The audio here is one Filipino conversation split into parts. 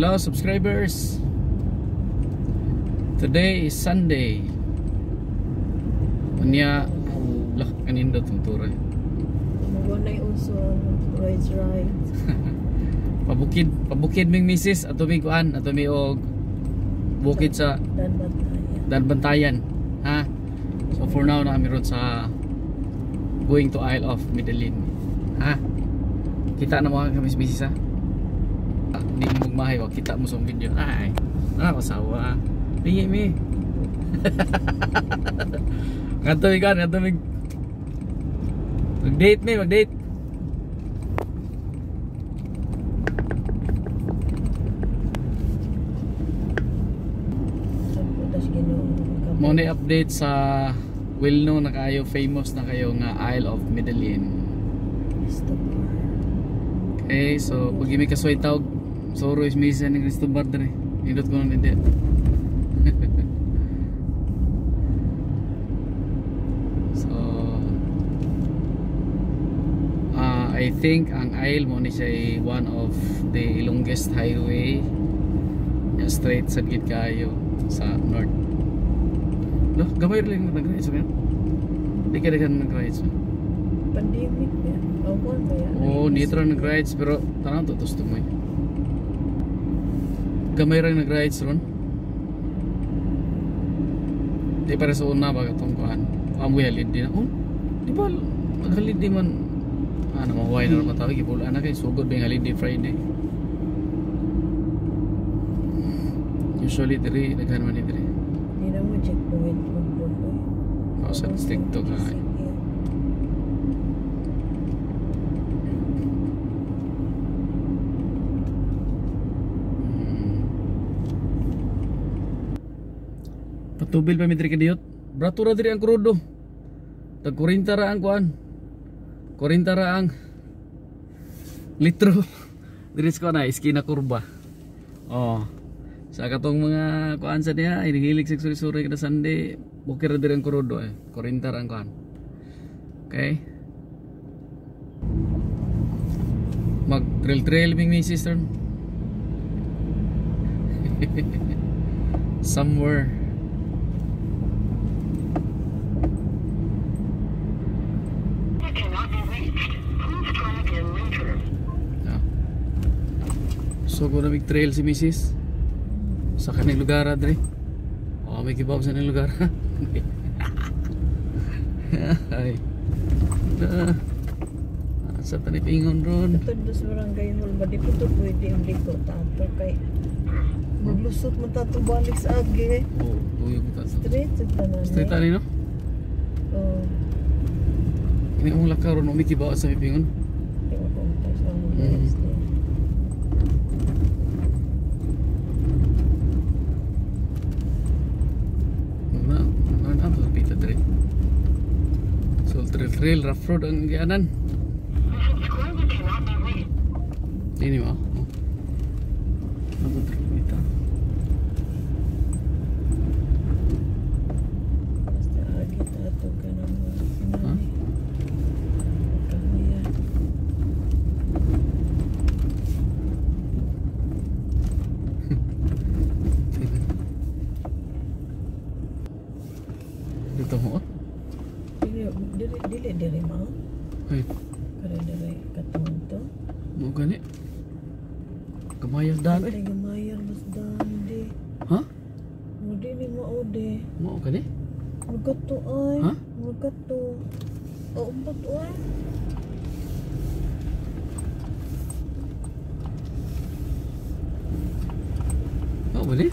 hello subscribers. Today is Sunday. Unya, lah kanin daw tungturan. Magunay uso rides rides. Pabukid, pabukid ming misis ato mi kuan, ato og bukid sa Dan Bantaya. dan bantayan. Ha? So for now na kami ron sa going to Isle of Medellin. Ha? Kita na mo kami misis ha? Mo magmahay wa kita mo sa video. Ay. Ah, masawa. Pingi mi. Ngadto mi kan, ngadto mi. Mag-date mi, mag-date. Sampo tas Ginoo. Mo ni update sa well known na kayo, famous na kayo nga Isle of Medellin. Okay, so pag imi kasoy tawag Soro is misa ni Cristobal dere. Indot ko na hindi. so ah I think ang Isle mo ni siya one of the longest highway ya straight sa gid kayo sa north. No, gamay rin nag-ride sa ganun. Di ka rin nag-ride sa. Pandemic? Oo, oh, rin nag-rides pero tanang to tos tumoy. Gamay rin nag-rides ron. Di para sa una baga tong kuhan. Amoy halid din. Oh, di ba naghalid di man ano mahuway na naman tawag ipula na kay sugod ba yung halid di Friday. Usually diri naghan man ni diri. Hindi na mo checkpoint kung buloy. Oh, sa distrito ka. Hmm. Patubil pa mitri kadiyot. Bratura diri ang krudo. Tag 40 ra ang kuan. 40 ra ang litro. Diri sa na iskina kurba. Oh. Sa katong mga kuan sa diha, hinihilig sa suri-suri kada Sunday, bukir diri ang krudo eh. 40 ra ang kuan. Okay? Mag trail trail ming mi sister. Somewhere. So kung namig trail si Mrs. Sa kaning lugar adre. Oh, may kibab sa kaning lugar. Ay. Ah. Sa tanipingon ron. Ito sa barangay hall ba? Di po ito pwede ang liko tato kay maglusot mo tato balik sa agi. Oh, tuyo mo ta. Straight sa tanan. Straight ani no? Oo. Ini ang lakaw ron may kibab sa pingon. Di mo kung tayo sa mga Mm. guys din. Na, na, na, to pita dre. So trail trail rough road ang gianan. The subscriber cannot be reached. Ini mo. Oh. Ano to pita? Basta agi tato ka na mo. Ha? Kahuyan. Dito mo. dia dia lihat dia lemah. Hai. Kalau dia lihat kata mata. Moga eh. ha? ni. Kemayar dan eh. Kemayar mas dan di. Ha? Mudi ni mau ode. Mau kan ni? Moga tu ai. Ha? Moga tu. Oh, empat ai. Oh, boleh?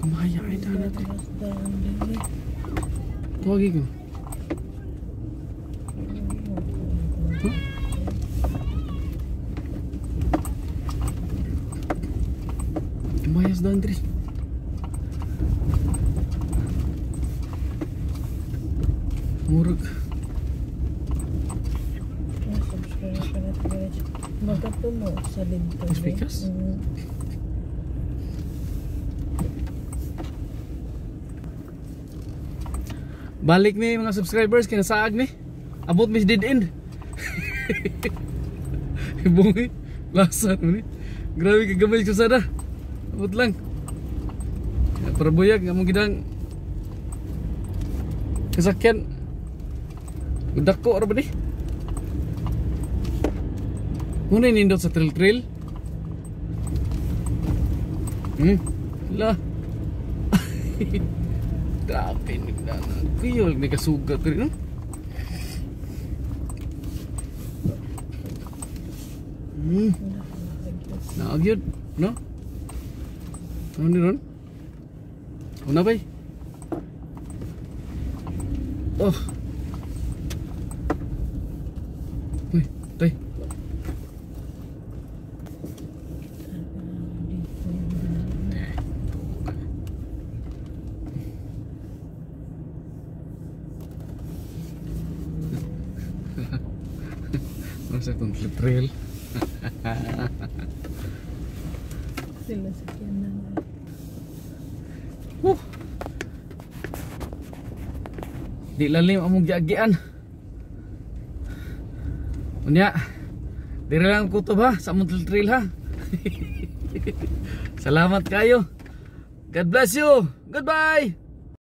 Kamaya ay daan natin. Mas dandi ni. Tuwagi ko. Huh? Kamayas daan diri. Murag. subscribe ka na guys. Magato mo sa Mm. dito. Balik ni mga subscribers kina saag ni. Abot mis dead end. Bungi. Lasa mo ni. Grabe ka gamay ko sana. Abot lang. Para buyag nga mong gidang kasakyan. Udak ko ara ba ni? Muna nindot sa trail trail. Hmm. La. Grabe ni na. Kuyo ni kasugat rin no. Hmm. Naagyod, no? Ano ni ron? Una bay? Oh. Masa kong trail. Sila sa kiyanan. Huh. Di lalim among giagian. Unya. Dire lang kutob ha sa among trail ha. Salamat kayo. God bless you. Goodbye.